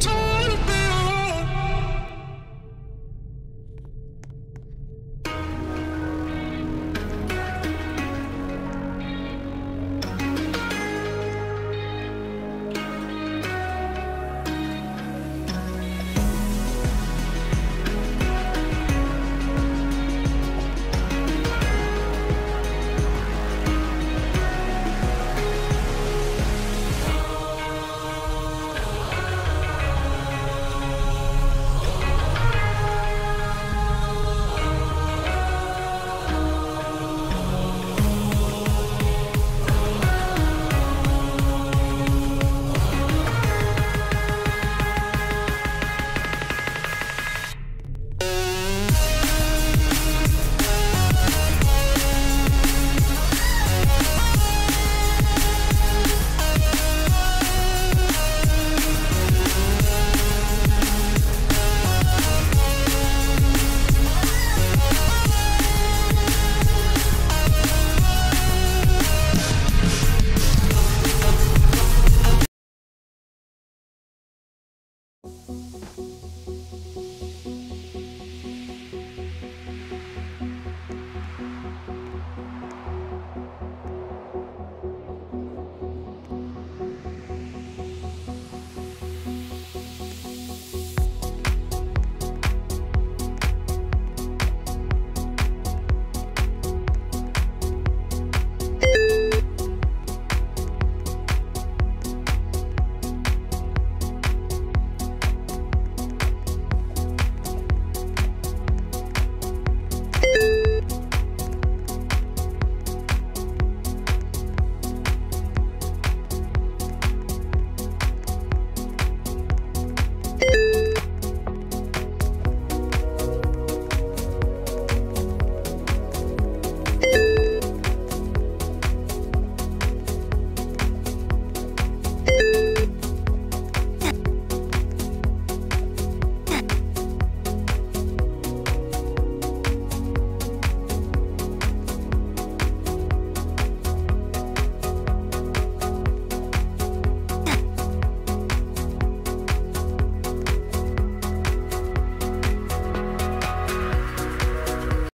To.